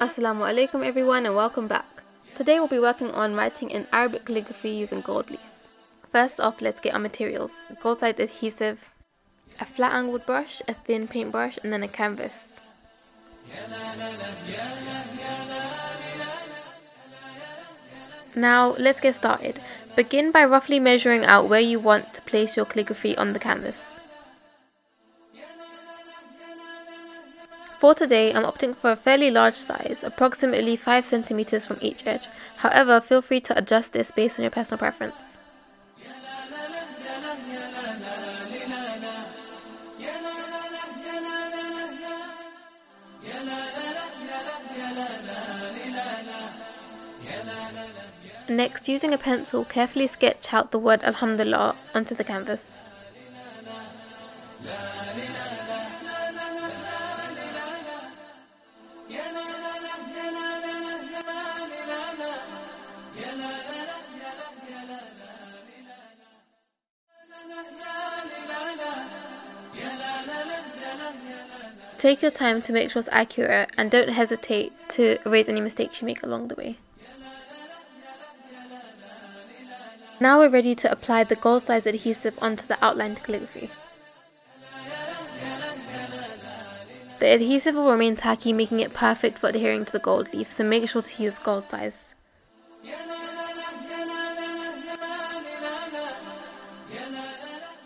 Assalamu alaikum everyone and welcome back. Today we'll be working on writing in Arabic calligraphy using gold leaf. First off, let's get our materials. Gold size adhesive, a flat angled brush, a thin paintbrush and then a canvas. Now let's get started. Begin by roughly measuring out where you want to place your calligraphy on the canvas. For today, I'm opting for a fairly large size, approximately 5 centimeters from each edge. However, feel free to adjust this based on your personal preference. Next, using a pencil, carefully sketch out the word Alhamdulillah onto the canvas. Take your time to make sure it's accurate and don't hesitate to erase any mistakes you make along the way. Now we're ready to apply the gold size adhesive onto the outlined calligraphy. The adhesive will remain tacky making it perfect for adhering to the gold leaf so make sure to use gold size.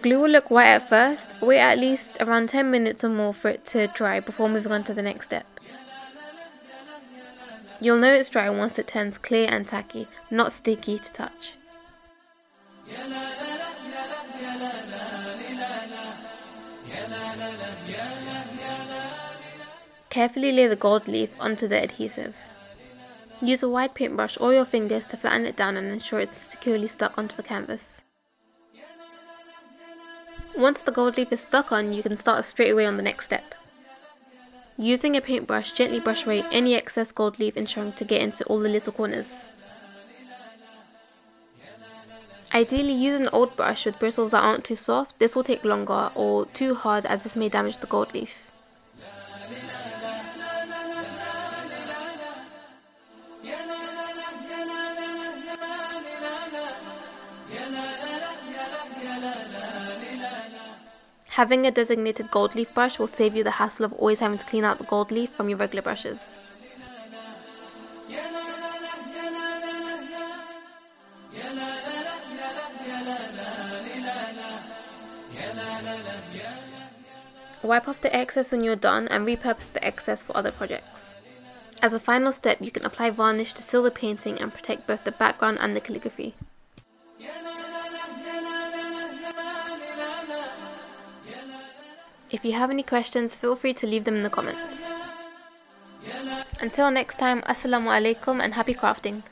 Glue will look white at first, wait at least around 10 minutes or more for it to dry before moving on to the next step. You'll know it's dry once it turns clear and tacky, not sticky to touch. Carefully lay the gold leaf onto the adhesive. Use a wide paintbrush or your fingers to flatten it down and ensure it's securely stuck onto the canvas. Once the gold leaf is stuck on, you can start straight away on the next step. Using a paintbrush, gently brush away any excess gold leaf ensuring to get into all the little corners. Ideally use an old brush with bristles that aren't too soft, this will take longer, or too hard as this may damage the gold leaf. Having a designated gold leaf brush will save you the hassle of always having to clean out the gold leaf from your regular brushes. Wipe off the excess when you're done and repurpose the excess for other projects. As a final step, you can apply varnish to seal the painting and protect both the background and the calligraphy. If you have any questions, feel free to leave them in the comments. Until next time, Assalamu alaikum and happy crafting.